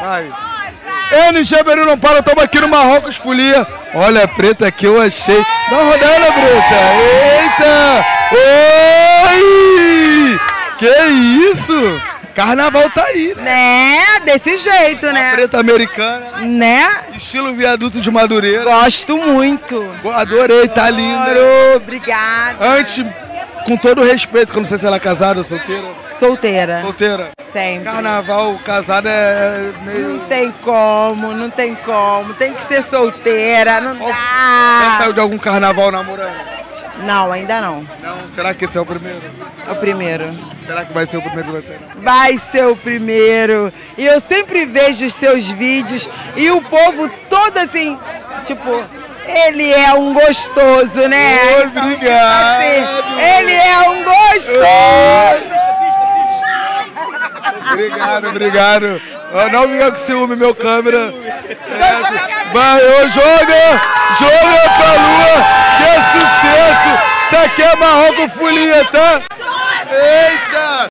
Vai. NG Beru não para, estamos aqui no Marrocos Folia. Olha a preta que eu achei. Dá uma rodada, preta. Eita! Oi! Que isso? Carnaval tá aí, né? Né? Desse jeito, né? Preta americana, Né? estilo viaduto de Madureira. Gosto muito. Adorei, tá linda. Adoro, obrigada. Antes, com todo respeito, eu não sei se ela é casada ou solteira. Solteira. Solteira. Sempre. Carnaval, casada é meio. Não tem como, não tem como. Tem que ser solteira, não Já dá. saiu de algum carnaval namorando? Não, ainda não. Não, será que esse é o primeiro? É o primeiro. Será que vai ser o primeiro você não? Vai ser o primeiro. E eu sempre vejo os seus vídeos e o povo todo assim, tipo, ele é um gostoso, né? Obrigado. Assim, ele é um gostoso. Obrigado, obrigado. Ó, Não fica com ciúme, meu câmera. É, ô, joga! Joga pra lua! Que sucesso! Isso aqui é Marrocos Folia, tá? Eita!